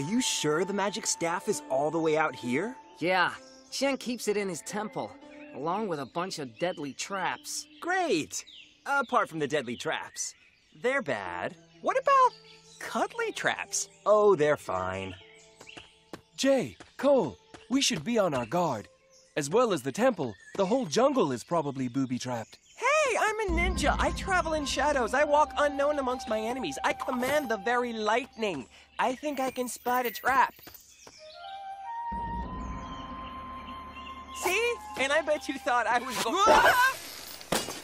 are you sure the magic staff is all the way out here? Yeah, Chen keeps it in his temple, along with a bunch of deadly traps. Great! Apart from the deadly traps. They're bad. What about cuddly traps? Oh, they're fine. Jay, Cole, we should be on our guard. As well as the temple, the whole jungle is probably booby-trapped. I'm a ninja. I travel in shadows. I walk unknown amongst my enemies. I command the very lightning. I think I can spot a trap. See? And I bet you thought I was going.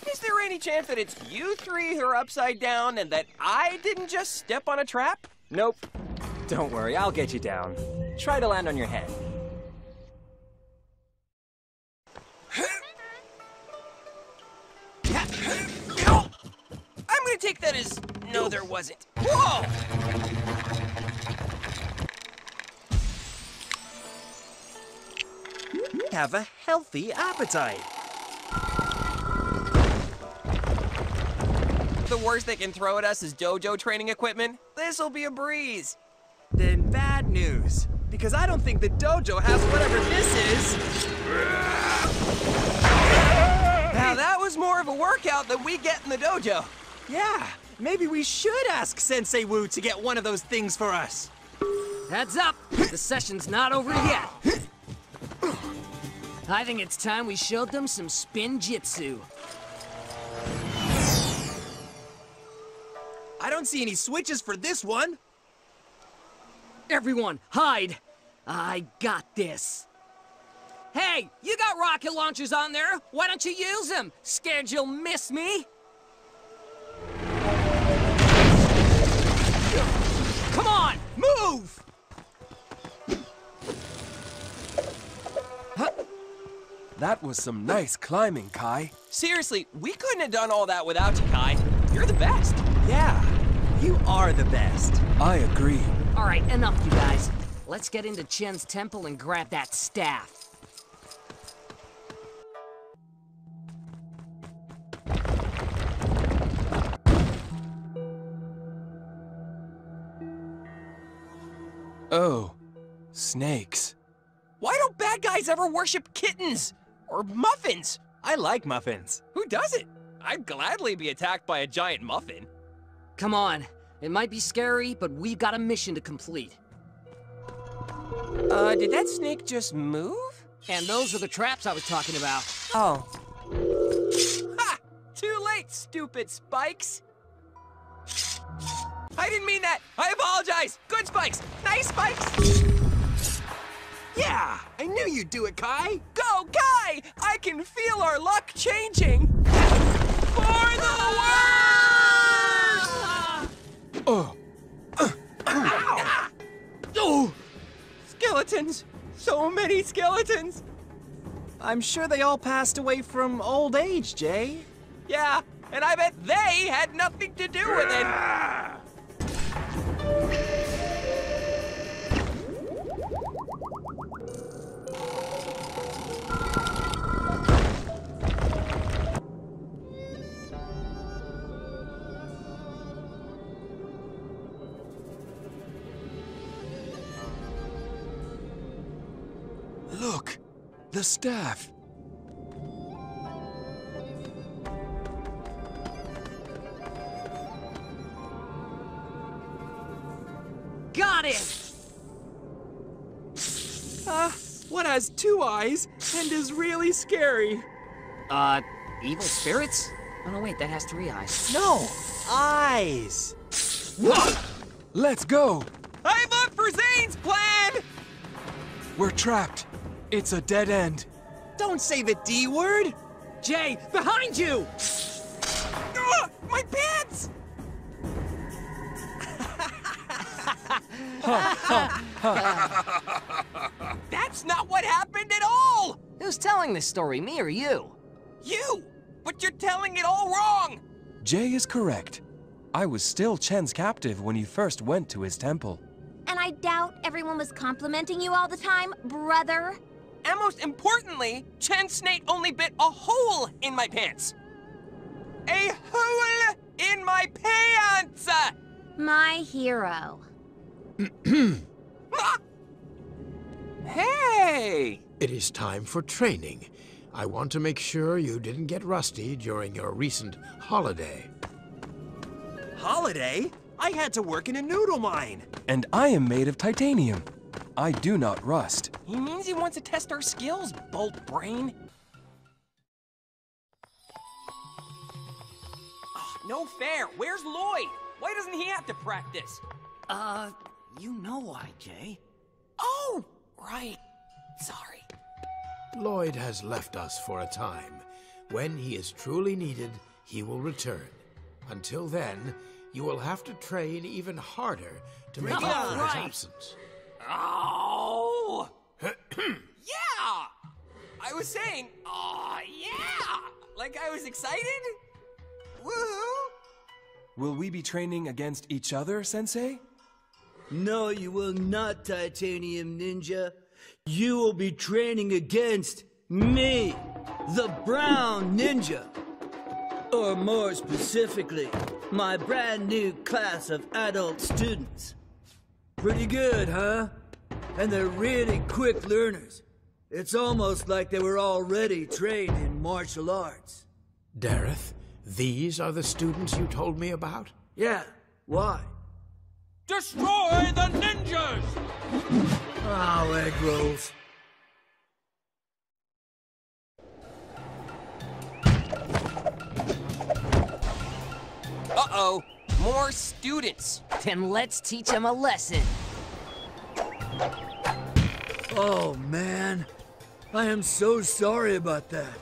Is there any chance that it's you three who are upside down and that I didn't just step on a trap? Nope. Don't worry, I'll get you down. Try to land on your head. Gonna take that as no, there wasn't. Whoa! Have a healthy appetite. The worst they can throw at us is dojo training equipment. This'll be a breeze. Then bad news, because I don't think the dojo has whatever this is. Now that was more of a workout than we get in the dojo. Yeah, maybe we should ask Sensei Wu to get one of those things for us. Heads up! The session's not over yet. I think it's time we showed them some Spinjitzu. I don't see any switches for this one. Everyone, hide! I got this. Hey, you got rocket launchers on there. Why don't you use them? Scared you'll miss me? Come on, move! That was some nice climbing, Kai. Seriously, we couldn't have done all that without you, Kai. You're the best. Yeah, you are the best. I agree. All right, enough, you guys. Let's get into Chen's temple and grab that staff. Oh, snakes. Why don't bad guys ever worship kittens? Or muffins? I like muffins. Who doesn't? I'd gladly be attacked by a giant muffin. Come on. It might be scary, but we've got a mission to complete. Uh, did that snake just move? And those are the traps I was talking about. Oh. Ha! Too late, stupid spikes! I didn't mean that! I apologize! Good spikes! Nice spikes! Yeah! I knew you'd do it, Kai! Go, Kai! I can feel our luck changing! For the world! Oh, Ow! Oh! Skeletons! So many skeletons! I'm sure they all passed away from old age, Jay. Yeah, and I bet they had nothing to do with it. Look. The staff. Has two eyes and is really scary? Uh, evil spirits? Oh no, wait, that has three eyes. No, eyes. What? Let's go. I'm up for Zane's plan! We're trapped. It's a dead end. Don't say the D word! Jay, behind you! Ugh, my pants! That's not what happened at all! Who's telling this story, me or you? You! But you're telling it all wrong! Jay is correct. I was still Chen's captive when you first went to his temple. And I doubt everyone was complimenting you all the time, brother. And most importantly, Chen Snake only bit a hole in my pants. A hole in my pants! My hero. Ah! Hey! It is time for training. I want to make sure you didn't get rusty during your recent holiday. Holiday? I had to work in a noodle mine. And I am made of titanium. I do not rust. He means he wants to test our skills, Bolt Brain. Oh, no fair. Where's Lloyd? Why doesn't he have to practice? Uh, you know why, Jay. Oh, right. Sorry. Lloyd has left us for a time. When he is truly needed, he will return. Until then, you will have to train even harder to make Yeah, up for his absence. Oh! yeah! I was saying, oh, yeah! Like I was excited? Woohoo! Will we be training against each other, Sensei? No, you will not, Titanium Ninja. You will be training against me, the Brown Ninja. Or more specifically, my brand new class of adult students. Pretty good, huh? And they're really quick learners. It's almost like they were already trained in martial arts. Dareth, these are the students you told me about? Yeah, why? Destroy the ninjas! Ah, oh, egg rolls. Uh-oh. More students. Then let's teach them a lesson. Oh, man. I am so sorry about that.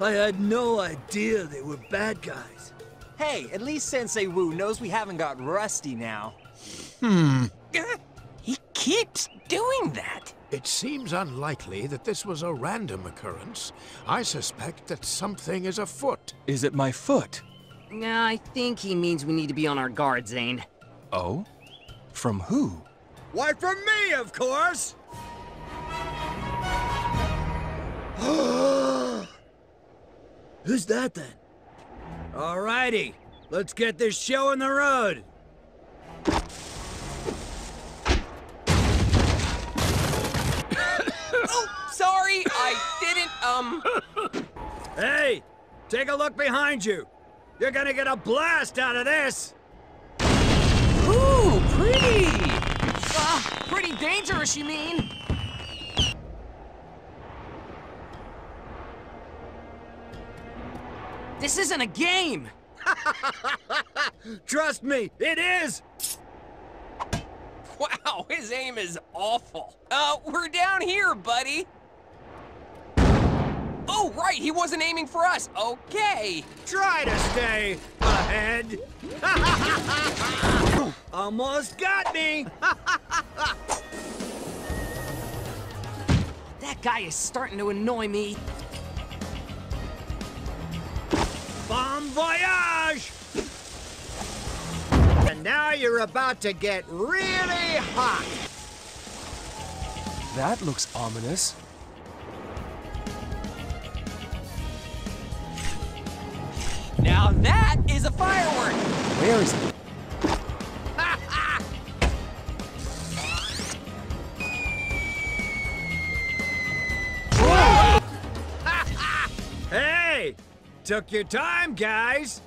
I had no idea they were bad guys. Hey, at least Sensei Wu knows we haven't got rusty now. Hmm. Uh, he keeps doing that. It seems unlikely that this was a random occurrence. I suspect that something is afoot. Is it my foot? Nah, I think he means we need to be on our guard, Zane. Oh? From who? Why, from me, of course! Who's that then? Alrighty, let's get this show on the road. Um... Hey, take a look behind you. You're gonna get a blast out of this. Ooh, pretty! Uh, pretty dangerous, you mean? This isn't a game! Trust me, it is. Wow, his aim is awful. Uh, we're down here, buddy. Oh, right, he wasn't aiming for us. Okay. Try to stay ahead. Almost got me. That guy is starting to annoy me. Bon voyage! And now you're about to get really hot. That looks ominous. Now that is a firework. Where is it? Hey! Took your time, guys.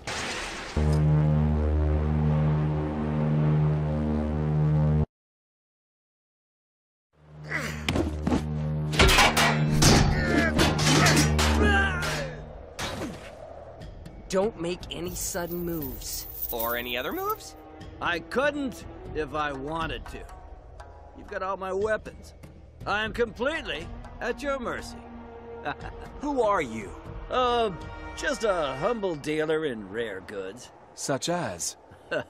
Don't make any sudden moves. Or any other moves? I couldn't if I wanted to. You've got all my weapons. I am completely at your mercy. Who are you? Uh, just a humble dealer in rare goods. Such as?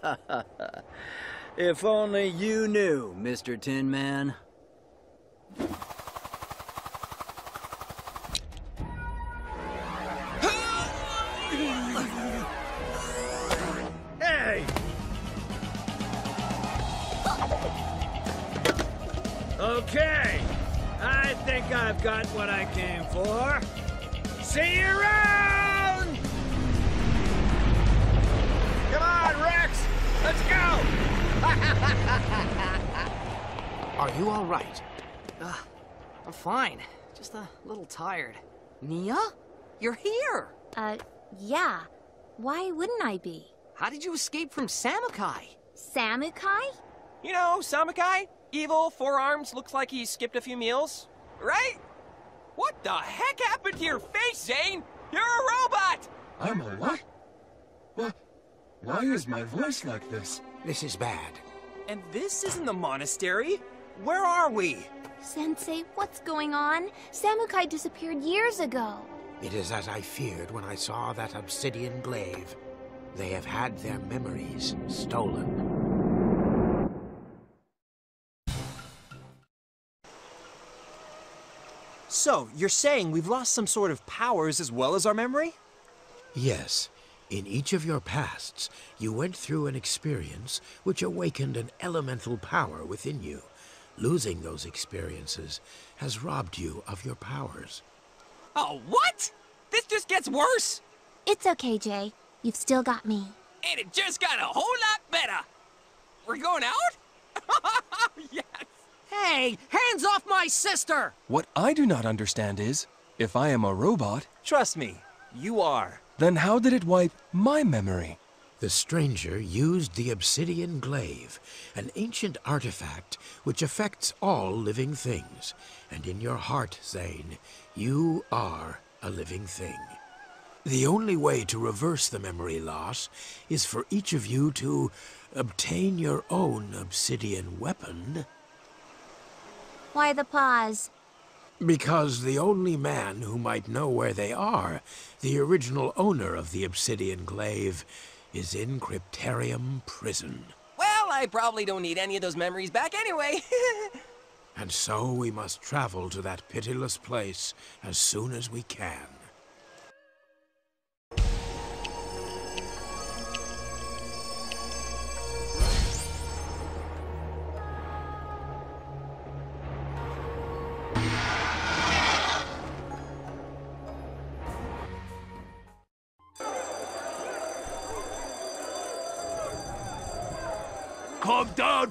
If only you knew, Mr. Tin Man. Okay, I think I've got what I came for. See you around! Come on, Rex! Let's go! Are you all right? I'm fine. Just a little tired. Nya? You're here! Uh, yeah. Why wouldn't I be? How did you escape from Samukai? Samukai? You know, Samukai? Evil, four arms, looks like he skipped a few meals. Right? What the heck happened to your face, Zane? You're a robot! I'm a what? What? Why is my voice like this? This is bad. And this isn't the monastery. Where are we? Sensei, what's going on? Samukai disappeared years ago. It is as I feared when I saw that obsidian glaive. They have had their memories stolen. So, you're saying we've lost some sort of powers as well as our memory? Yes, in each of your pasts, you went through an experience which awakened an elemental power within you. Losing those experiences has robbed you of your powers. Oh, what? This just gets worse! It's okay, Jay. You've still got me. And it just got a whole lot better! We're going out? yes! Hey, hands off my sister! What I do not understand is, if I am a robot, Trust me, you are. then how did it wipe my memory? The stranger used the obsidian glaive, an ancient artifact which affects all living things. And in your heart, Zane, you are a living thing. The only way to reverse the memory loss is for each of you to obtain your own obsidian weapon, Why the pause? because the only man who might know where they are, the original owner of the obsidian glaive, is in Cryptarium Prison. Well, I probably don't need any of those memories back anyway. And so we must travel to that pitiless place as soon as we can.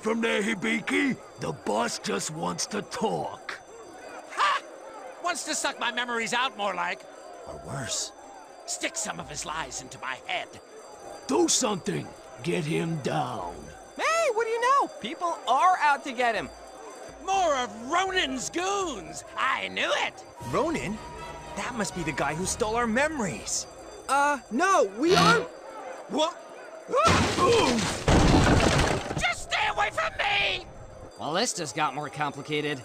Calm from there, Hibiki. The boss just wants to talk. Wants to suck my memories out more like. Or worse, stick some of his lies into my head. Do something. Get him down. hey, what do you know? People are out to get him. More of Ronin's goons! I knew it! Ronin? That must be the guy who stole our memories. Uh, no, we are. What? Just Well, this just got more complicated.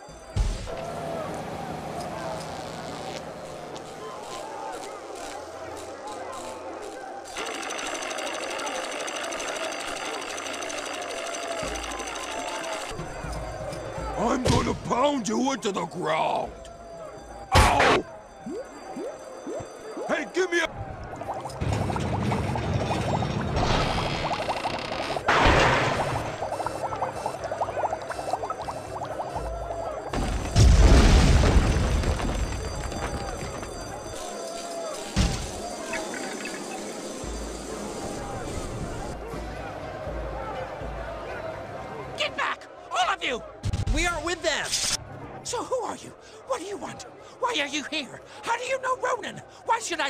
I'm gonna pound you into the ground.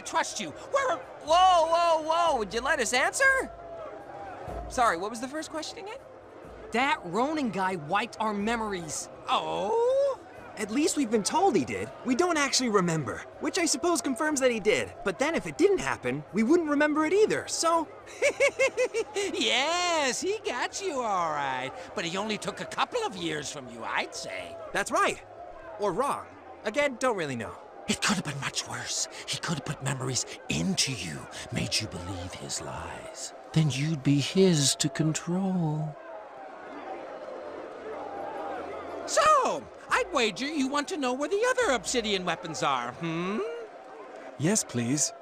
Trust you? Where are... Whoa, whoa, whoa! Would you let us answer? Sorry, what was the first question again? That Ronin guy wiped our memories. Oh? At least we've been told he did. We don't actually remember, which I suppose confirms that he did. But then if it didn't happen, we wouldn't remember it either, so... yes, he got you all right. But he only took a couple of years from you, I'd say. That's right. Or wrong. Again, don't really know. It could have been much worse. He could have put memories into you, made you believe his lies. Then you'd be his to control. So, I'd wager you want to know where the other obsidian weapons are, hmm? Yes, please.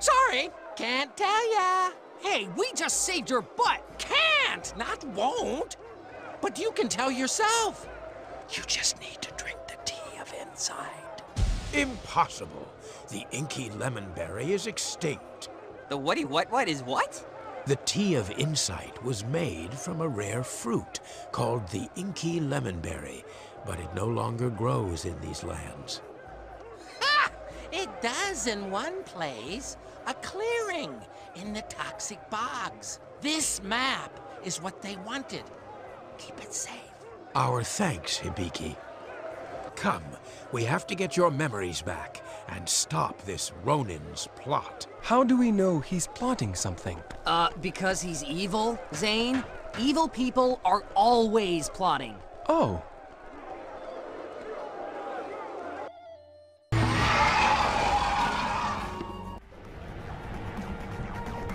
Sorry, can't tell ya. Hey, we just saved your butt. Can't, not won't. But you can tell yourself. You just need to drink the tea of insight. Impossible. The inky lemonberry is extinct. The whatty what what is what? The tea of insight was made from a rare fruit called the inky lemonberry, but it no longer grows in these lands. Ha! It does in one place. A clearing in the toxic bogs. This map is what they wanted. Keep it safe. Our thanks, Hibiki. Come, we have to get your memories back and stop this Ronin's plot. How do we know he's plotting something? Uh, because he's evil, Zane? Evil people are always plotting. Oh,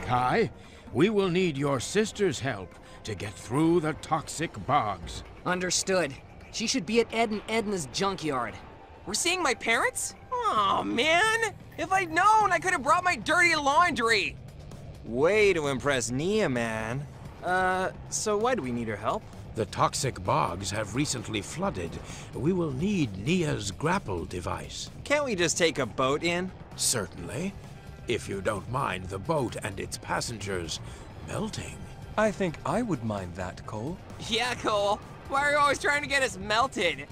Kai, we will need your sister's help to get through the toxic bogs. Understood. She should be at Ed and Edna's junkyard. We're seeing my parents? Oh man! If I'd known, I could have brought my dirty laundry! Way to impress Nya, man. Uh, so why do we need her help? The toxic bogs have recently flooded. We will need Nya's grapple device. Can't we just take a boat in? Certainly. If you don't mind the boat and its passengers melting. I think I would mind that, Cole. Yeah, Cole. Why are you always trying to get us melted?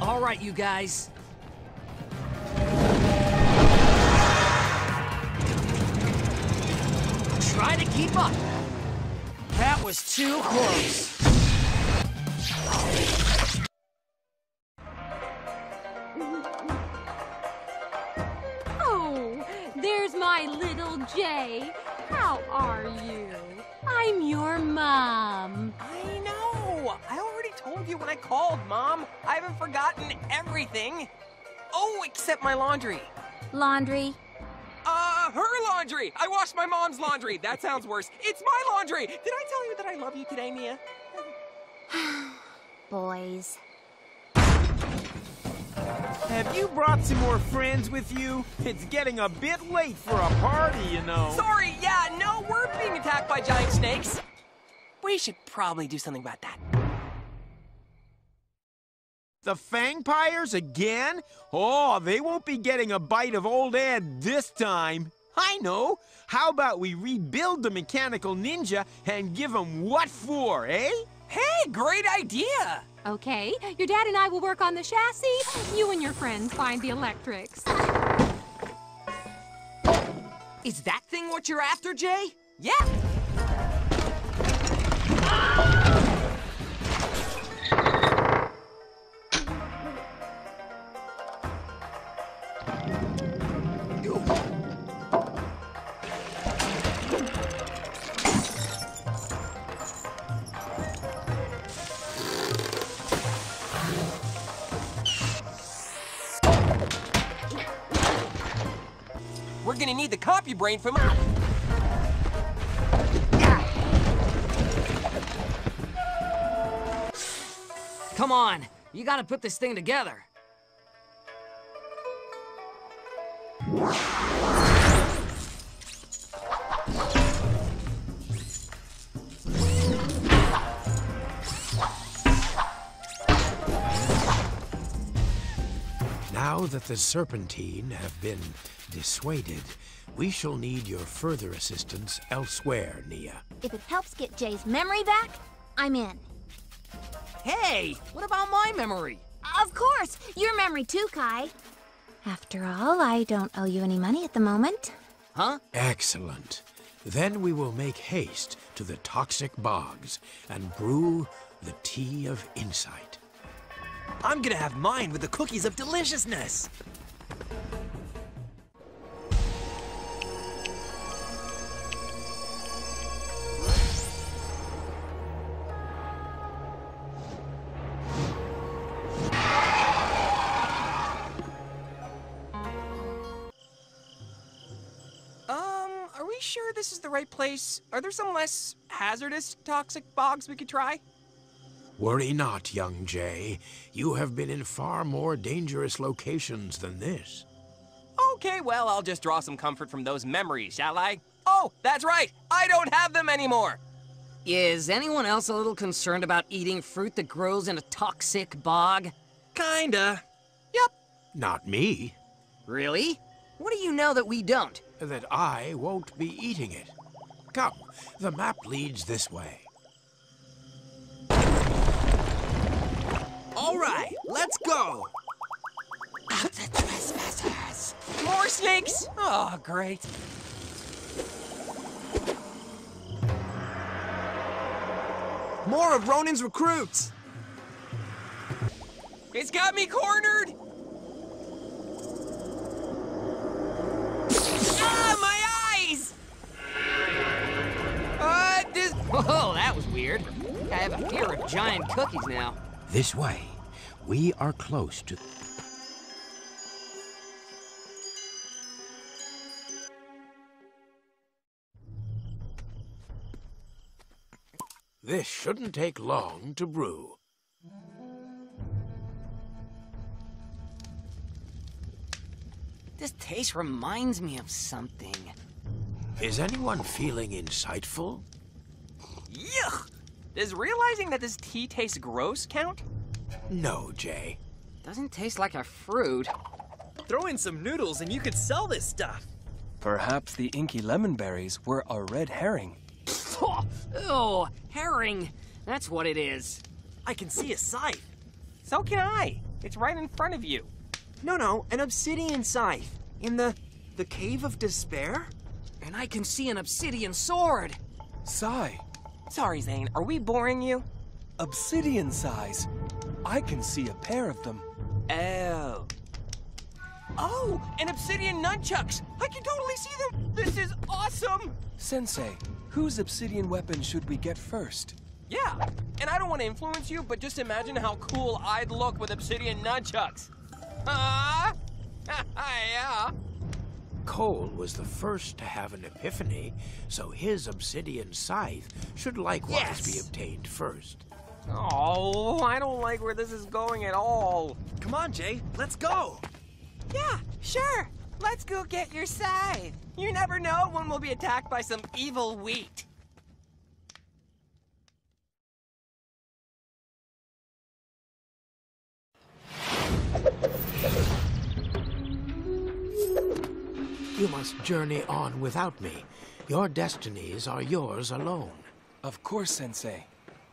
All right, you guys. Try to keep up. That was too close. Oh, there's my little Jay. How are you? I'm your mom. I know! I already told you when I called, Mom. I haven't forgotten everything. Oh, except my laundry. Laundry. Uh, her laundry! I washed my mom's laundry. That sounds worse. It's my laundry! Did I tell you that I love you today, Mia? Boys. Have you brought some more friends with you? It's getting a bit late for a party, you know. Sorry, yeah, no, we're being attacked by giant snakes. We should probably do something about that. The Fangpyres again? Oh, they won't be getting a bite of old Ed this time. I know. How about we rebuild the mechanical ninja and give him what for, eh? Hey, great idea! Okay, your dad and I will work on the chassis. You and your friends find the electrics. Is that thing what you're after, Jay? Yeah! Brain from. Come on, you gotta put this thing together. Now that the Serpentine have been dissuaded, we shall need your further assistance elsewhere, Nya. If it helps get Jay's memory back, I'm in. Hey, what about my memory? Of course, your memory too, Kai. After all, I don't owe you any money at the moment. Huh? Excellent. Then we will make haste to the toxic bogs and brew the tea of insight. I'm gonna have mine with the cookies of deliciousness. Place? Are there some less hazardous toxic bogs we could try? Worry not, young Jay. You have been in far more dangerous locations than this. Okay, well, I'll just draw some comfort from those memories, shall I? Oh, that's right! I don't have them anymore! Is anyone else a little concerned about eating fruit that grows in a toxic bog? Kinda. Yep. Not me. Really? What do you know that we don't? That I won't be eating it. Come, the map leads this way. All right, let's go. Out the trespassers. More snakes! Oh, great. More of Ronin's recruits. It's got me cornered! Weird. I have a fear of giant cookies now. This way. We are close to... This shouldn't take long to brew. This taste reminds me of something. Is anyone feeling insightful? Yuck! Does realizing that this tea tastes gross count? No, Jay. Doesn't taste like a fruit. Throw in some noodles and you could sell this stuff. Perhaps the inky lemon berries were a red herring. oh, herring. That's what it is. I can see a scythe. So can I. It's right in front of you. No, no, an obsidian scythe. In the... the Cave of Despair? And I can see an obsidian sword. Sai, Sorry, Zane. Are we boring you? obsidian sais. I can see a pair of them. Oh. Oh, and obsidian nunchucks! I can totally see them! This is awesome! Sensei, whose obsidian weapon should we get first? Yeah, and I don't want to influence you, but just imagine how cool I'd look with obsidian nunchucks. Huh? yeah. Cole was the first to have an epiphany, so his obsidian scythe should likewise Yes. be obtained first. Oh, I don't like where this is going at all. Come on, Jay, let's go. Yeah, sure. Let's go get your scythe. You never know when we'll be attacked by some evil wheat. You must journey on without me. Your destinies are yours alone. Of course, Sensei.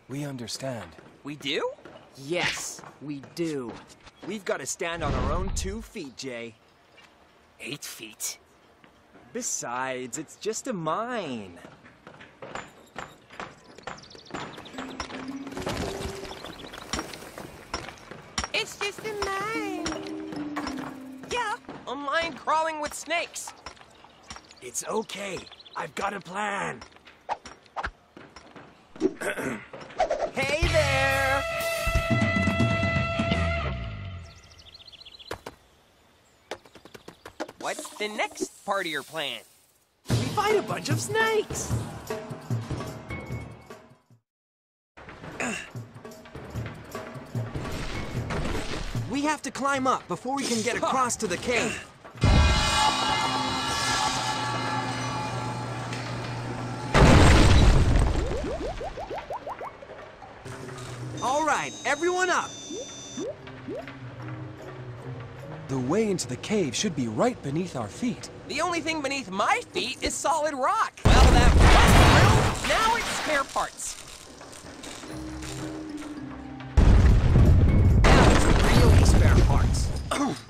We understand. We do? Yes, we do. We've got to stand on our own two feet, Jay. Eight feet. Besides, it's just a mine. A mine crawling with snakes. It's okay. I've got a plan. hey there! What's the next part of your plan? We find a bunch of snakes! We have to climb up before we can get across to the cave. Right, everyone up. The way into the cave should be right beneath our feet. The only thing beneath my feet is solid rock. Well, that was true. Now it's spare parts. Now it's really spare parts.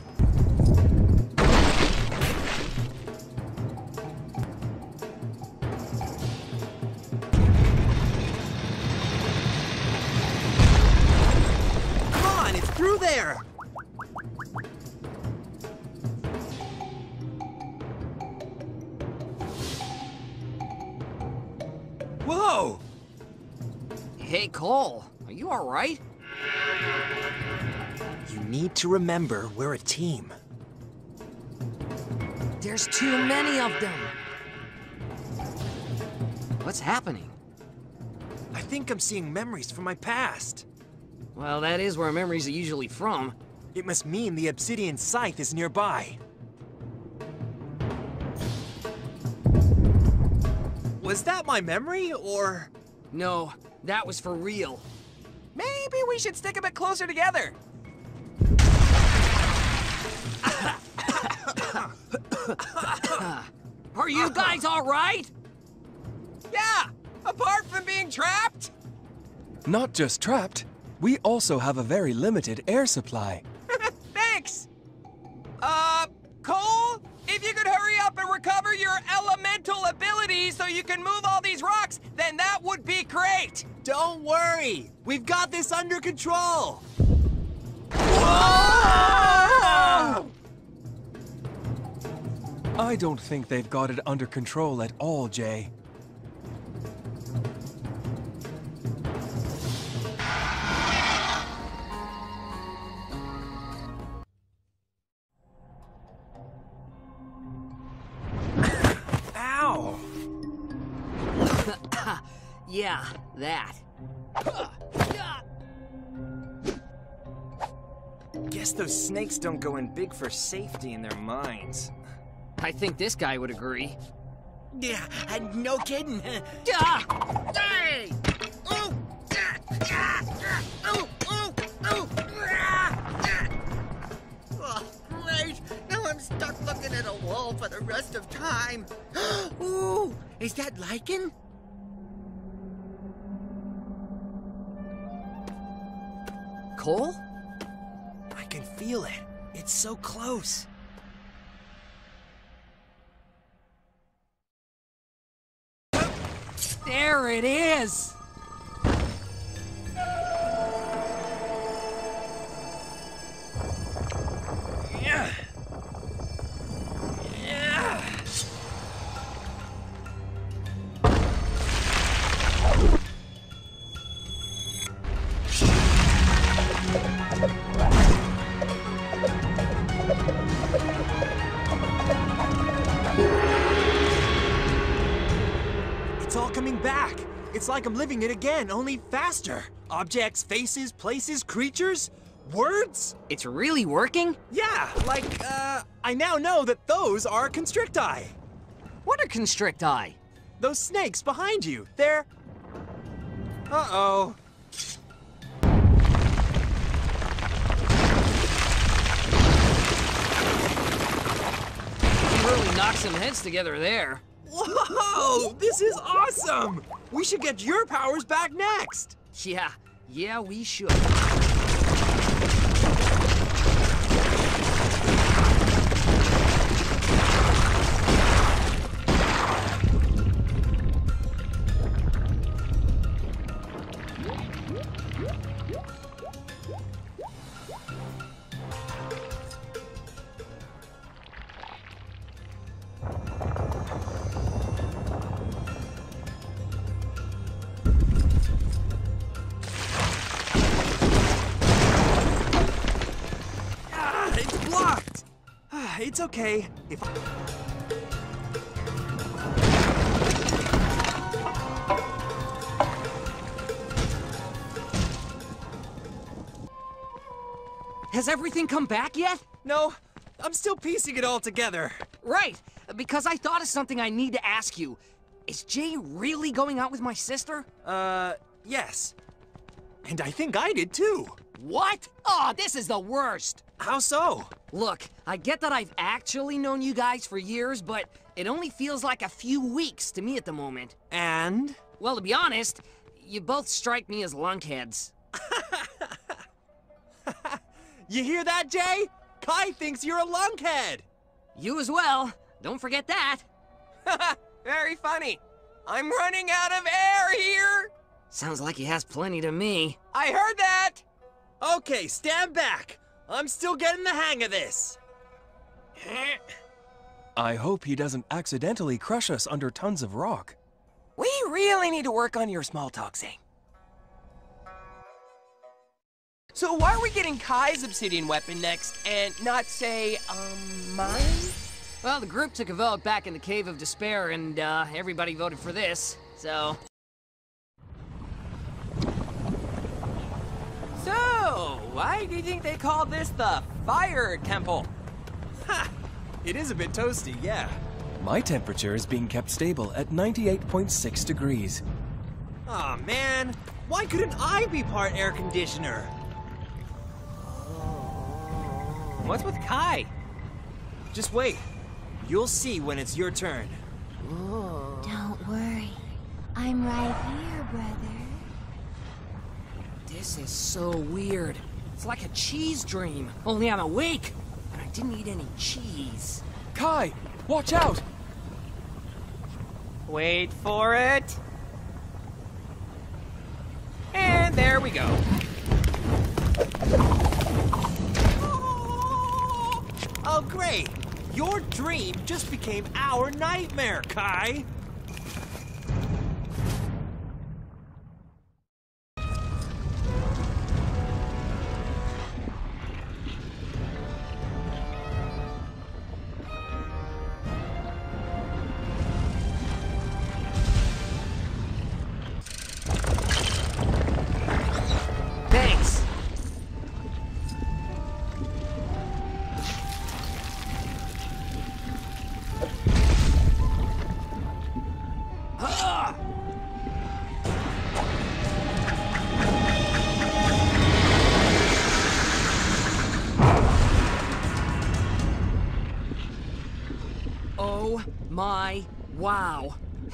Hey, Cole, are you all right? You need to remember we're a team. There's too many of them. What's happening? I think I'm seeing memories from my past. Well, that is where memories are usually from. It must mean the obsidian scythe is nearby. Was that my memory, or... No, that was for real. Maybe we should stick a bit closer together. Are you guys all right? Yeah, apart from being trapped. Not just trapped, we also have a very limited air supply. Thanks. Uh, Cole, if you could hurry up and recover your elemental abilities so you can move all these rocks, then that would be great. Don't worry, we've got this under control. I don't think they've got it under control at all, Jay. That. Guess those snakes don't go in big for safety in their minds. I think this guy would agree. Yeah, no kidding. Ah! Hey! Oh! Ah! Ah! Ah! Oh! Oh! Oh! Ah! Oh, great! Now I'm stuck looking at a wall for the rest of time. Ooh! Is that lichen? I can feel it. It's so close. There it is! Like I'm living it again, only faster. Objects, faces, places, creatures, words. It's really working? Yeah, like, uh, I now know that those are constrictai. What are constrictai? Those snakes behind you, they're... Uh-oh. You really knocked some heads together there. Whoa, this is awesome! We should get your powers back next. Yeah, yeah, we should. It's blocked. Ah, it's okay. If I... Has everything come back yet? No, I'm still piecing it all together. Right, because I thought of something I need to ask you. Is Jay really going out with my sister? Uh, yes. And I think I did too. What? Oh, this is the worst. How so? Look, I get that I've actually known you guys for years, but it only feels like a few weeks to me at the moment. And? Well, to be honest, you both strike me as lunkheads. You hear that, Jay? Kai thinks you're a lunkhead. You as well. Don't forget that. Very funny. I'm running out of air here. Sounds like he has plenty to me. I heard that. Okay, stand back. I'm still getting the hang of this. I hope he doesn't accidentally crush us under tons of rock. We really need to work on your small talk, Zane. So why are we getting Kai's obsidian weapon next and not, say, um, mine? Well, the group took a vote back in the Cave of Despair, and uh, everybody voted for this, so... So, why do you think they call this the Fire Temple? Ha! It is a bit toasty, yeah. My temperature is being kept stable at 98.6 degrees. Aw, oh, man. Why couldn't I be part air conditioner? What's with Kai? Just wait. You'll see when it's your turn. Don't worry. I'm right here, brother. This is so weird. It's like a cheese dream, only I'm awake, and I didn't eat any cheese. Kai, watch out! Wait for it. And there we go. Oh, great! Your dream just became our nightmare, Kai!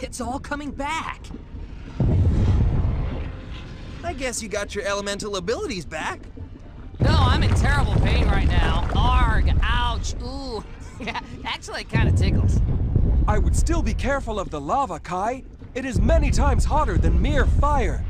It's all coming back. I guess you got your elemental abilities back. No, I'm in terrible pain right now. Arg, ouch, ooh. Yeah, actually, it kind of tickles. I would still be careful of the lava, Kai. It is many times hotter than mere fire.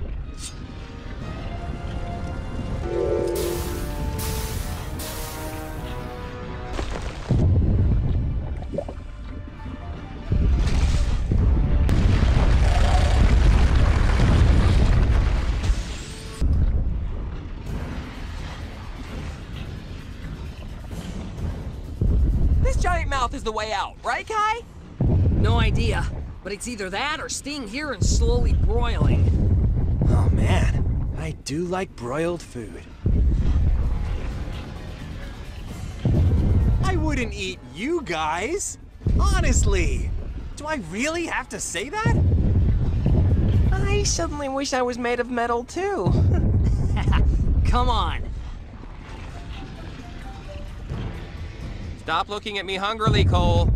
The way out, right, Kai? No idea, but it's either that or staying here and slowly broiling. Oh man, I do like broiled food. I wouldn't eat you guys. Honestly. Do I really have to say that? I suddenly wish I was made of metal too. Come on. Stop looking at me hungrily, Cole.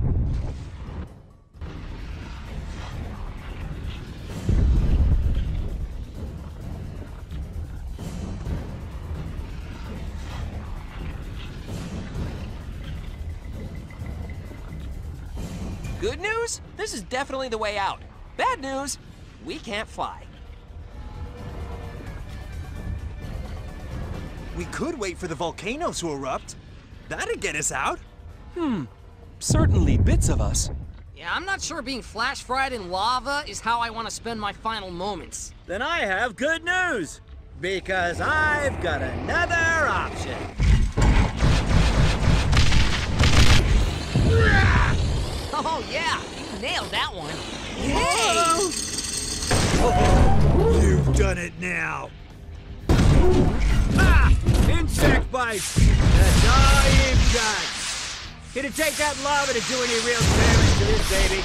Good news? This is definitely the way out. Bad news? We can't fly. We could wait for the volcano to erupt. That'd get us out. Hmm. Certainly bits of us. Yeah, I'm not sure being flash fried in lava is how I want to spend my final moments. Then I have good news. Because I've got another option. Oh, yeah, you nailed that one. Hey. You've done it now. Ah! Insect bite! That's all you've got. It'd take that lava to do any real damage to this baby.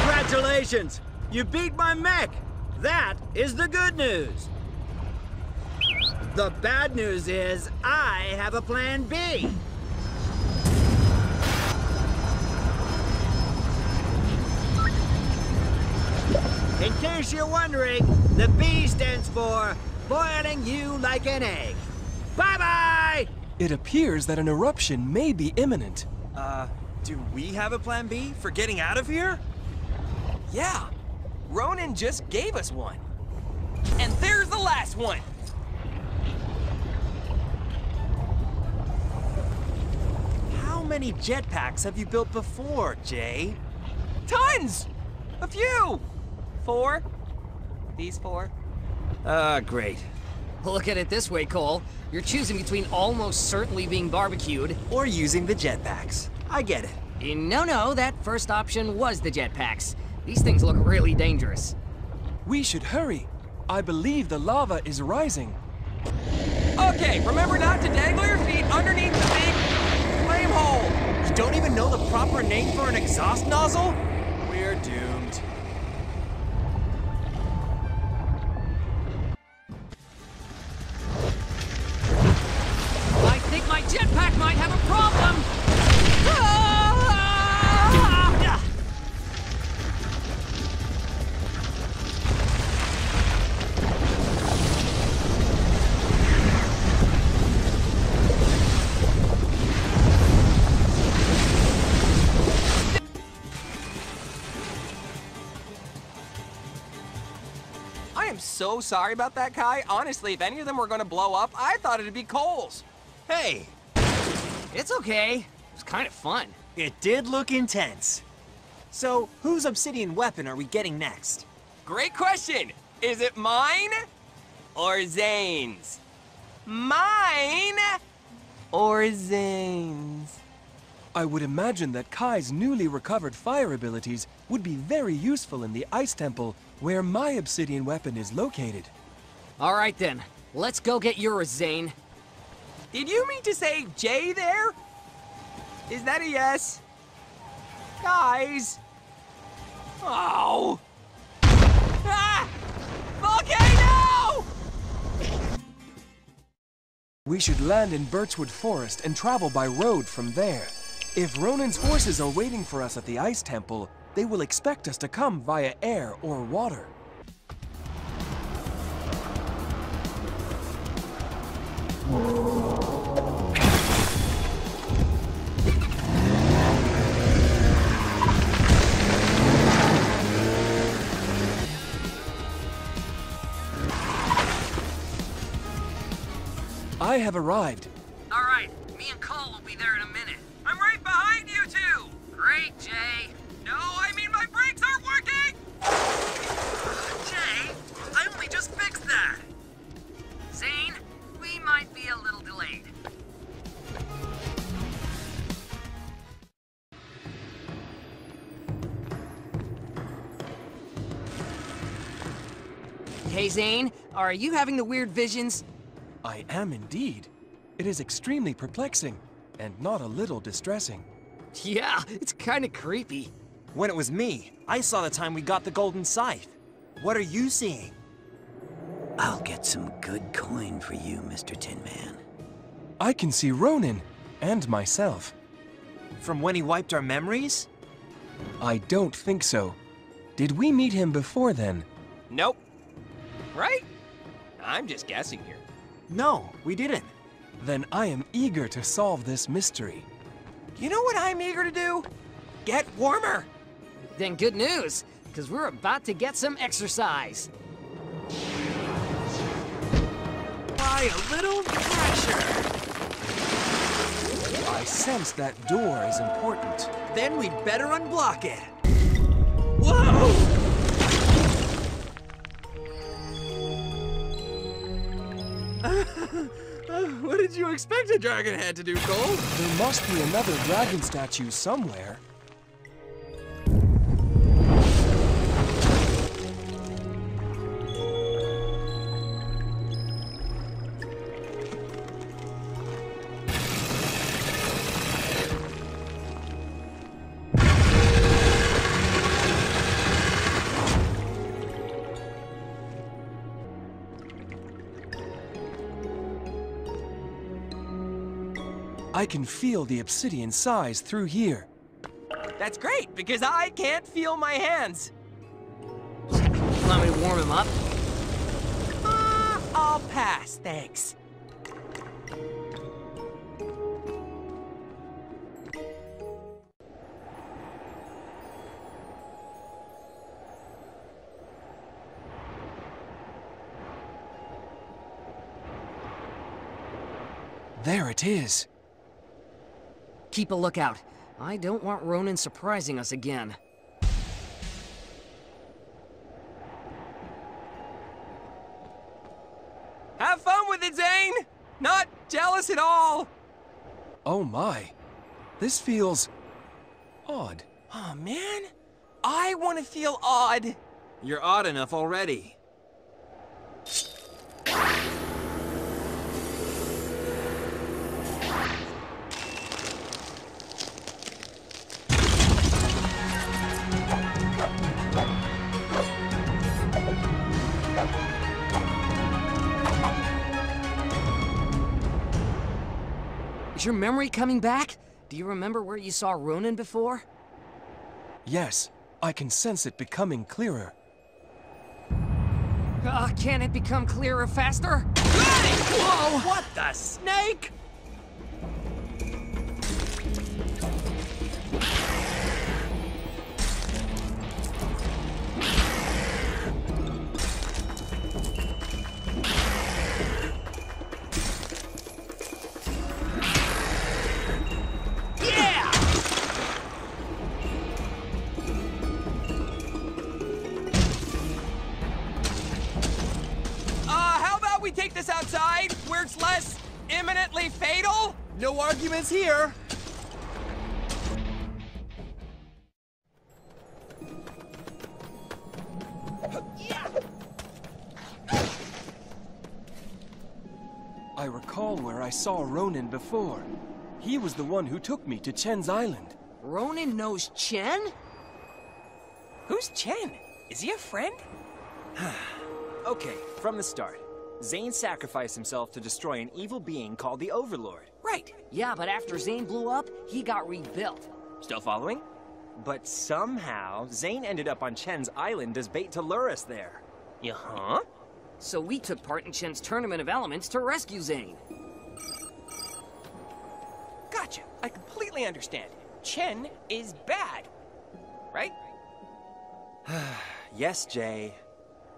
Congratulations! You beat my mech! That is the good news! The bad news is, I have a plan B! In case you're wondering, the B stands for boiling you like an egg. Bye-bye! It appears that an eruption may be imminent. Uh, do we have a plan B for getting out of here? Yeah, Ronin just gave us one. And there's the last one. How many jetpacks have you built before, Jay? Tons! A few! Four? These four? Ah, uh, great. Look at it this way, Cole. You're choosing between almost certainly being barbecued or using the jetpacks. I get it. No, no, that first option was the jetpacks. These things look really dangerous. We should hurry. I believe the lava is rising. Okay, remember not to dangle your feet underneath the big flame hole. You don't even know the proper name for an exhaust nozzle? So sorry about that, Kai. Honestly, if any of them were gonna blow up, I thought it'd be Cole's. Hey, It's okay. It was kind of fun. it did look intense. So, whose obsidian weapon are we getting next? Great question. Is it mine or Zane's? Mine or Zane's? I would imagine that Kai's newly recovered fire abilities would be very useful in the Ice Temple where my obsidian weapon is located. All right then. Let's go get yours, Zane. Did you mean to say Jay there? Is that a yes? Guys. Oh. Ah! Volcano! We should land in Birchwood Forest and travel by road from there. If Ronin's forces are waiting for us at the Ice Temple, they will expect us to come via air or water. I have arrived. All right, me and Cole will be there in a minute. I'm right behind you two. Great, Jay. Zane, we might be a little delayed. Hey, Zane, are you having the weird visions? I am indeed. It is extremely perplexing and not a little distressing. Yeah, it's kind of creepy. When it was me, I saw the time we got the golden scythe. What are you seeing? I'll get some good coin for you, Mr. Tin Man. I can see Ronin and myself. From when he wiped our memories? I don't think so. Did we meet him before then? Nope. Right? I'm just guessing here. No, we didn't. Then I am eager to solve this mystery. You know what I'm eager to do? Get warmer. Then good news, because we're about to get some exercise. By a little pressure. I sense that door is important. Then we'd better unblock it. Whoa! what did you expect a dragon head to do, Cole? There must be another dragon statue somewhere. I can feel the obsidian sais through here. That's great, because I can't feel my hands. Want me to warm him up? Uh, I'll pass, thanks. There it is. Keep a lookout. I don't want Ronin surprising us again. Have fun with it, Zane! Not jealous at all! Oh my. This feels odd. Oh man, I want to feel odd. You're odd enough already. Your memory coming back? Do you remember where you saw Ronin before? Yes, I can sense it becoming clearer. Uh, can it become clearer faster? Whoa! What the snake? No here. I recall where I saw Ronin before. He was the one who took me to Chen's island. Ronin knows Chen? Who's Chen? Is he a friend? Okay, from the start. Zane sacrificed himself to destroy an evil being called the Overlord. Right. Yeah, but after Zane blew up, he got rebuilt. Still following? But somehow, Zane ended up on Chen's island as bait to lure us there. Yeah, huh? So we took part in Chen's Tournament of Elements to rescue Zane. Gotcha. I completely understand. Chen is bad. Right? yes, Jay.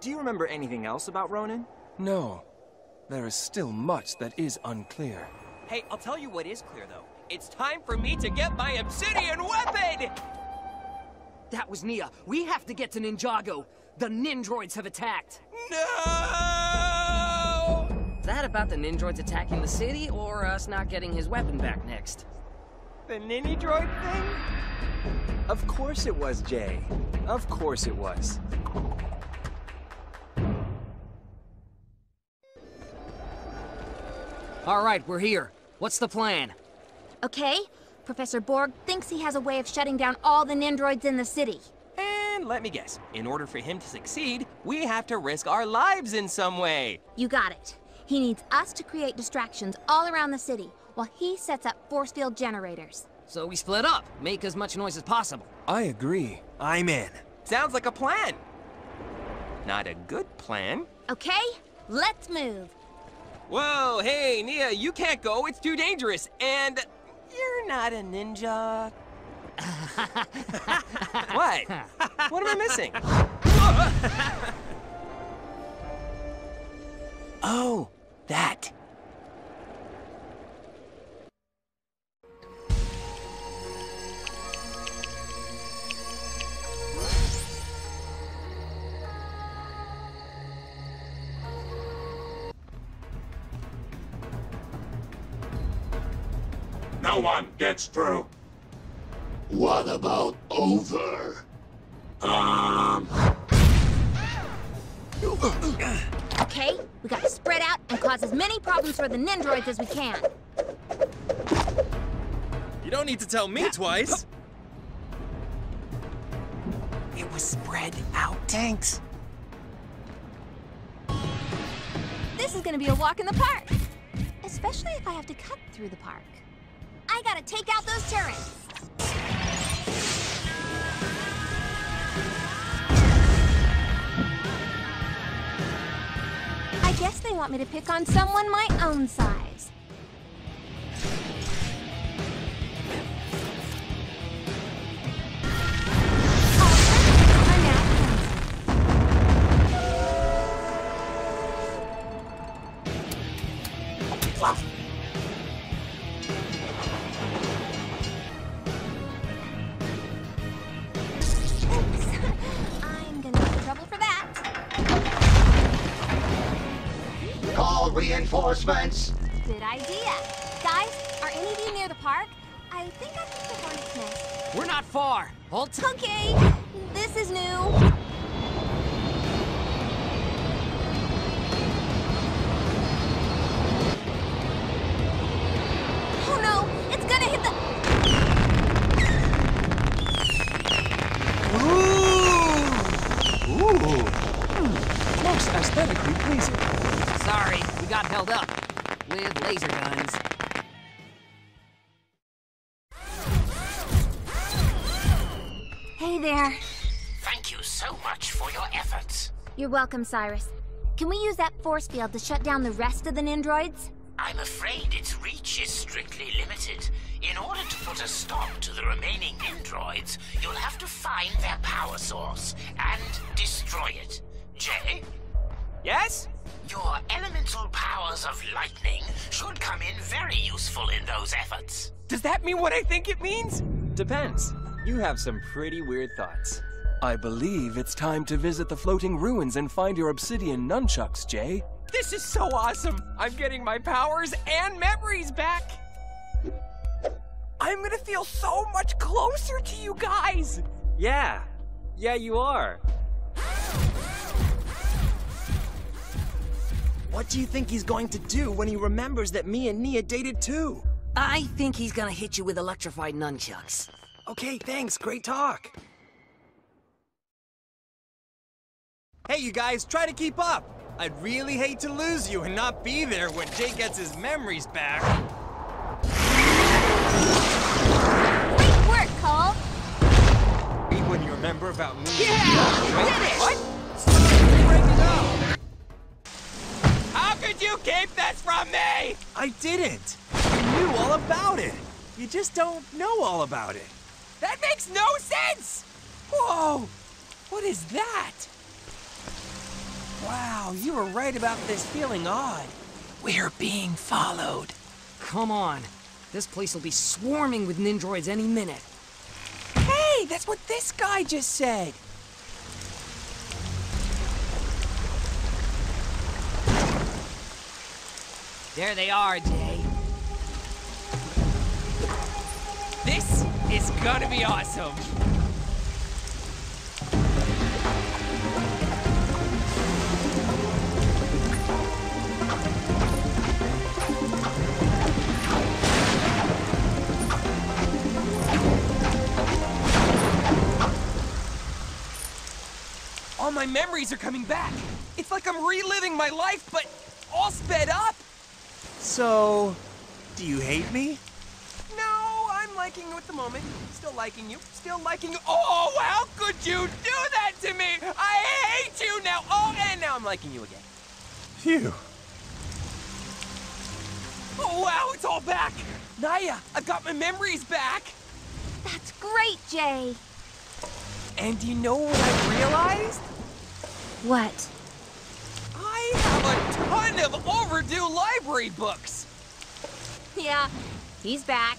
Do you remember anything else about Ronin? No. There is still much that is unclear. Hey, I'll tell you what is clear, though. It's time for me to get my obsidian weapon! That was Nya. We have to get to Ninjago. The Nindroids have attacked. No! Is that about the Nindroids attacking the city, or us not getting his weapon back next? The Ninny droid thing? Of course it was, Jay. Of course it was. All right, we're here. What's the plan? Okay, Professor Borg thinks he has a way of shutting down all the Nindroids in the city. And let me guess, in order for him to succeed, we have to risk our lives in some way. You got it. He needs us to create distractions all around the city while he sets up force field generators. So we split up, make as much noise as possible. I agree. I'm in. Sounds like a plan. Not a good plan. Okay, let's move. Whoa, hey, Nya, you can't go. It's too dangerous. And you're not a ninja. what? What am I missing? oh, that. No one gets through. What about over? Um. Okay, we gotta spread out and cause as many problems for the Nindroids as we can. You don't need to tell me twice. It was spread out. Thanks. This is gonna be a walk in the park. Especially if I have to cut through the park. I gotta take out those turrets. I guess they want me to pick on someone my own size. Idea. Guys, are any of you near the park? I think I picked the hornet's nest. We're not far. Hold tight. Okay, this is new. You're welcome, Cyrus. Can we use that force field to shut down the rest of the Nindroids? I'm afraid its reach is strictly limited. In order to put a stop to the remaining androids, you'll have to find their power source and destroy it. Jay? Yes? Your elemental powers of lightning should come in very useful in those efforts. Does that mean what I think it means? Depends. You have some pretty weird thoughts. I believe it's time to visit the floating ruins and find your obsidian nunchucks, Jay. This is so awesome! I'm getting my powers and memories back! I'm gonna feel so much closer to you guys! Yeah. Yeah, you are. What do you think he's going to do when he remembers that me and Nya dated too? I think he's gonna hit you with electrified nunchucks. Okay, thanks. Great talk. Hey, you guys, try to keep up. I'd really hate to lose you and not be there when Jake gets his memories back. Great work, Cole. He wouldn't remember about me. Yeah! Did it! What? How could you keep this from me? I didn't. You knew all about it. You just don't know all about it. That makes no sense! Whoa! What is that? Wow, you were right about this feeling odd. We're being followed. Come on. This place will be swarming with Nindroids any minute. Hey, that's what this guy just said. There they are, Jay. This is gonna be awesome. My memories are coming back. It's like I'm reliving my life, but all sped up. So, do you hate me? No, I'm liking you at the moment. Still liking you. Still liking you. Oh, how could you do that to me? I hate you now. Oh, and now I'm liking you again. Phew. Oh, wow, it's all back. Nya, I've got my memories back. That's great, Jay. And do you know what I realized? What? I have a ton of overdue library books. Yeah, he's back.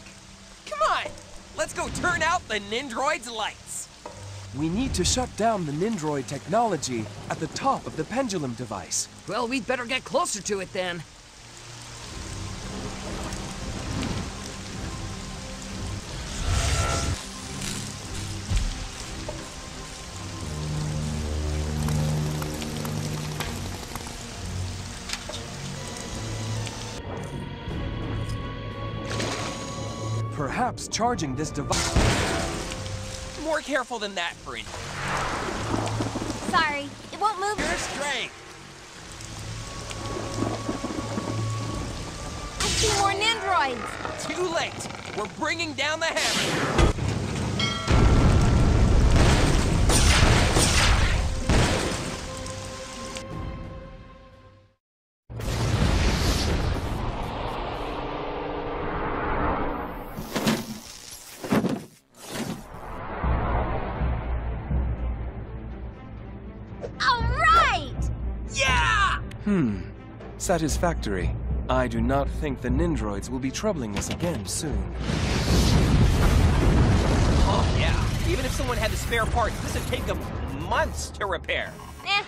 Come on, let's go turn out the Nindroid's lights. We need to shut down the Nindroid technology at the top of the pendulum device. Well, we'd better get closer to it then. Perhaps charging this device... More careful than that, Bryn. Sorry, it won't move. Your strength. I see more Nindroids. Too late. We're bringing down the hammer. All right! Yeah! Hmm. Satisfactory. I do not think the Nindroids will be troubling us again soon. Oh, yeah. Even if someone had the spare parts, this would take them months to repair. Eh,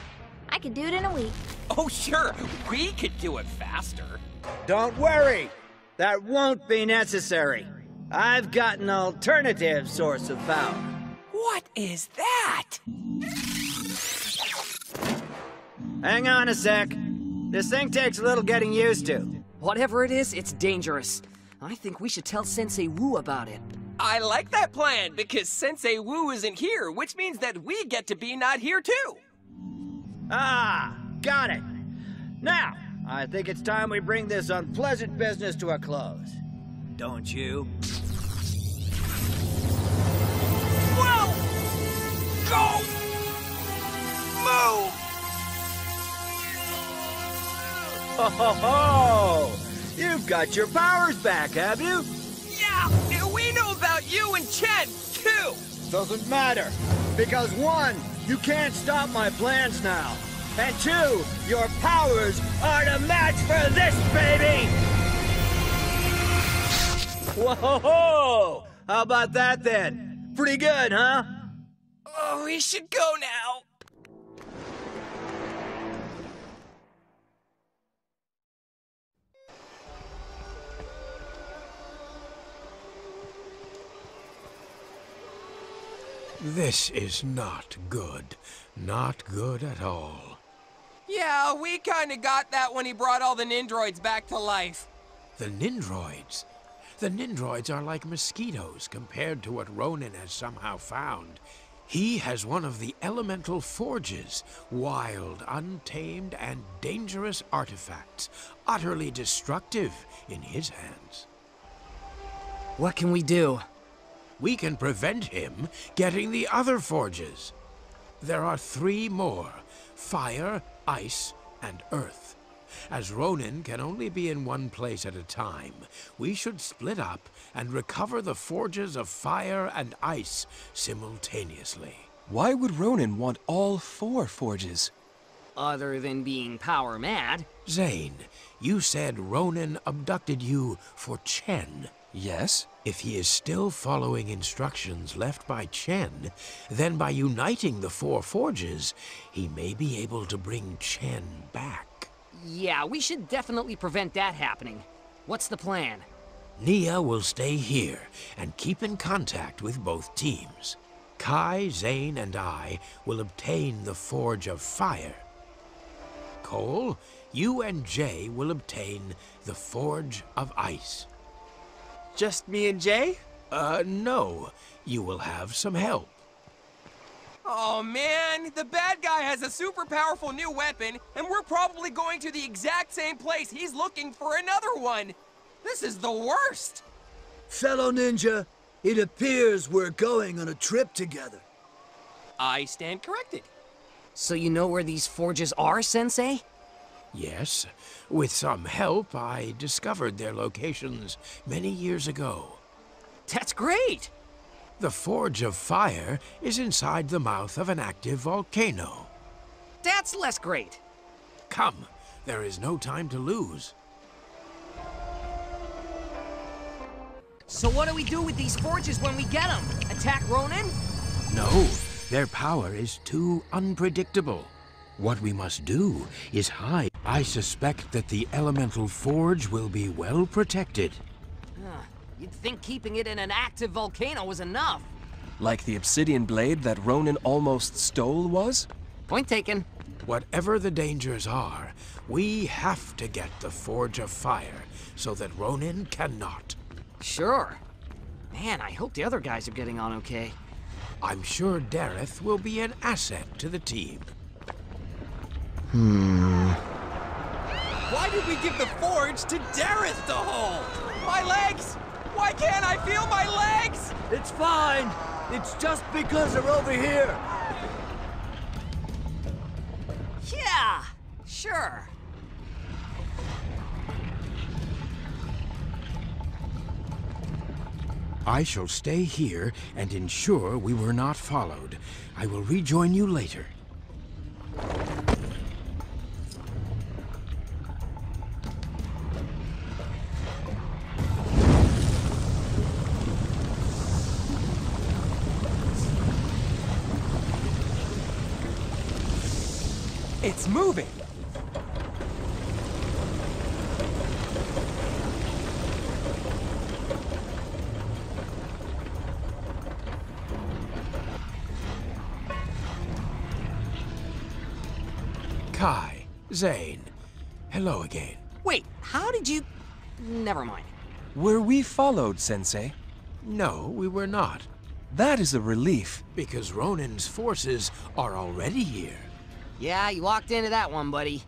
I could do it in a week. Oh, sure. We could do it faster. Don't worry. That won't be necessary. I've got an alternative source of power. What is that? Hang on a sec. This thing takes a little getting used to. Whatever it is, it's dangerous. I think we should tell Sensei Wu about it. I like that plan, because Sensei Wu isn't here, which means that we get to be not here too. Ah, got it. Now, I think it's time we bring this unpleasant business to a close. Don't you? Whoa! Go! Move! Ho! Ho, ho! You've got your powers back, have you? Yeah, and we know about you and Chen, too! Doesn't matter. Because one, you can't stop my plans now. And two, your powers are a match for this baby! Whoa! Ho! How about that then? Pretty good, huh? Oh, we should go now. This is not good. Not good at all. Yeah, we kinda got that when he brought all the Nindroids back to life. The Nindroids? The Nindroids are like mosquitoes compared to what Ronin has somehow found. He has one of the elemental forges, wild, untamed, and dangerous artifacts, utterly destructive in his hands. What can we do? We can prevent him getting the other forges. There are three more, fire, ice, and earth. As Ronin can only be in one place at a time, we should split up and recover the forges of fire and ice simultaneously. Why would Ronin want all four forges? Other than being power mad. Zane, you said Ronin abducted you for Chen. Yes? If he is still following instructions left by Chen, then by uniting the four forges, he may be able to bring Chen back. Yeah, we should definitely prevent that happening. What's the plan? Nya will stay here and keep in contact with both teams. Kai, Zane, and I will obtain the Forge of Fire. Cole, you and Jay will obtain the Forge of Ice. Just me and Jay? Uh, no. You will have some help. Oh man, the bad guy has a super powerful new weapon, and we're probably going to the exact same place he's looking for another one. This is the worst. Fellow ninja, it appears we're going on a trip together. I stand corrected. So you know where these forges are, Sensei? Yes. With some help, I discovered their locations many years ago. That's great! The Forge of Fire is inside the mouth of an active volcano. That's less great. Come, there is no time to lose. So what do we do with these forges when we get them? Attack Ronin? No, their power is too unpredictable. What we must do is hide. I suspect that the elemental forge will be well protected. Huh. You'd think keeping it in an active volcano was enough. Like the obsidian blade that Ronin almost stole was? Point taken. Whatever the dangers are, we have to get the Forge of Fire so that Ronin cannot. Sure. Man, I hope the other guys are getting on okay. I'm sure Dareth will be an asset to the team. Hmm. Why did we give the forge to Dareth to hold? My legs! Why can't I feel my legs? It's fine. It's just because they're over here. Yeah, sure. I shall stay here and ensure we were not followed. I will rejoin you later. Moving! Kai, Zane, hello again. Wait, how did you... Never mind. Were we followed, Sensei? No, we were not. That is a relief. Because Ronin's forces are already here. Yeah, you walked into that one, buddy.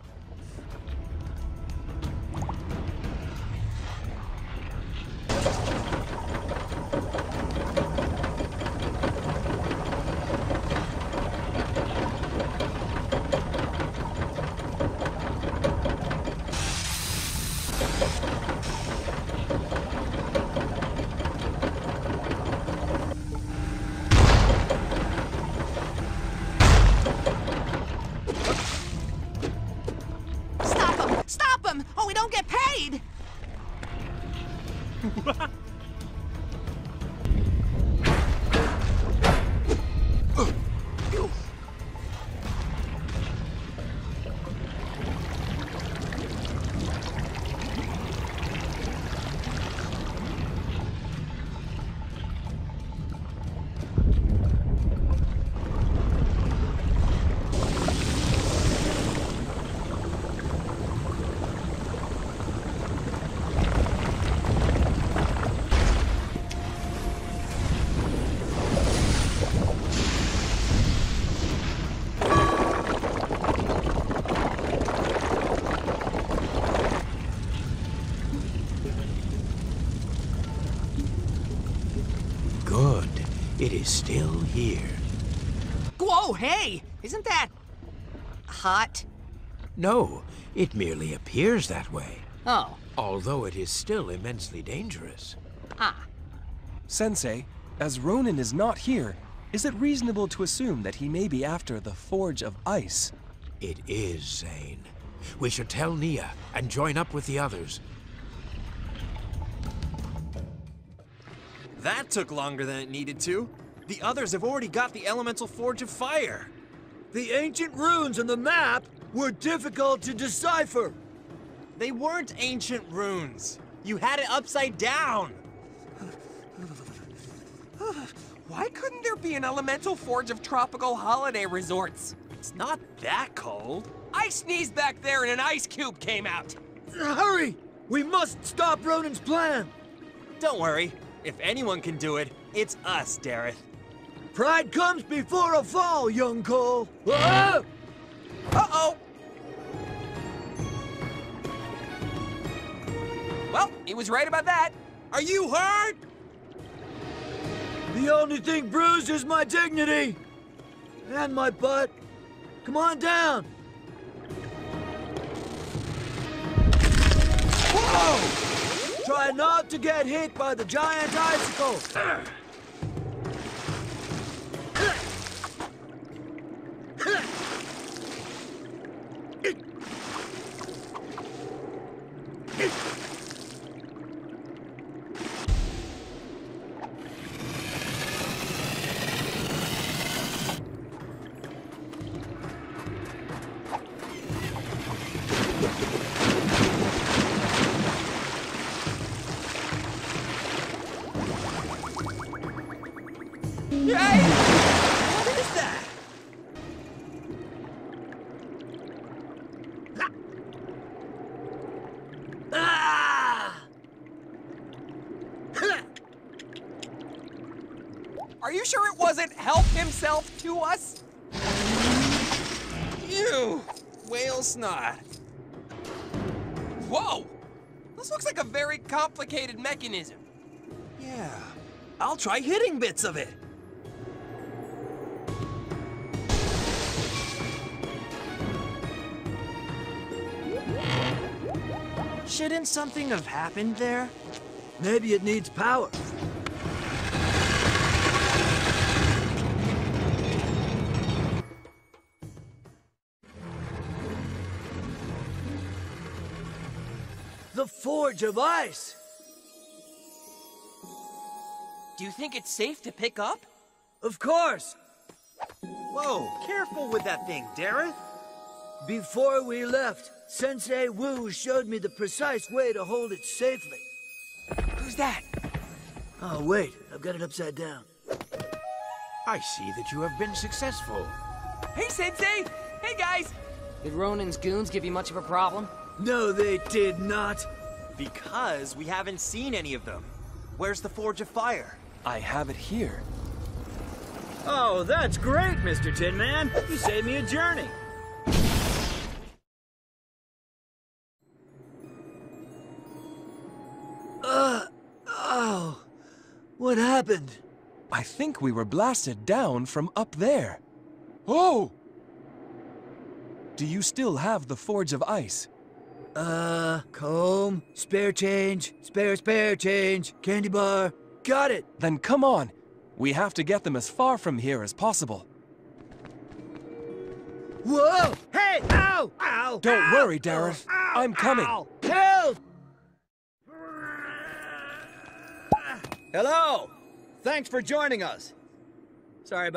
No, it merely appears that way. Oh. Although it is still immensely dangerous. Ah. Sensei, as Ronin is not here, is it reasonable to assume that he may be after the Forge of Ice? It is, Zane. We should tell Nya and join up with the others. That took longer than it needed to. The others have already got the Elemental Forge of Fire. The ancient runes on the map were difficult to decipher. They weren't ancient runes. You had it upside down. Why couldn't there be an elemental forge of tropical holiday resorts? It's not that cold. I sneezed back there and an ice cube came out. Hurry! We must stop Ronin's plan! Don't worry. If anyone can do it, it's us, Dareth. Pride comes before a fall, young Cole. Uh-oh! Well, he was right about that. Are you hurt? The only thing bruised is my dignity. And my butt. Come on down. Whoa! Try not to get hit by the giant icicle. To us? Ew! Whale snot. Whoa! This looks like a very complicated mechanism. Yeah. I'll try hitting bits of it. Shouldn't something have happened there? Maybe it needs power. Forge of Ice! Do you think it's safe to pick up? Of course! Whoa, careful with that thing, Dareth. Before we left, Sensei Wu showed me the precise way to hold it safely. Who's that? Oh, wait, I've got it upside down. I see that you have been successful. Hey, Sensei! Hey, guys! Did Ronin's goons give you much of a problem? No, they did not. Because we haven't seen any of them. Where's the Forge of Fire? I have it here. Oh, that's great, Mr. Tin Man. You saved me a journey. Uh, oh, what happened? I think we were blasted down from up there. Oh! Do you still have the Forge of Ice? Uh, comb, spare change, spare spare change, candy bar. Got it. Then come on. We have to get them as far from here as possible. Whoa! Hey! Ow! Ow! Don't ow, worry, Dareth. I'm coming. ow. Help! Hello! Thanks for joining us. Sorry about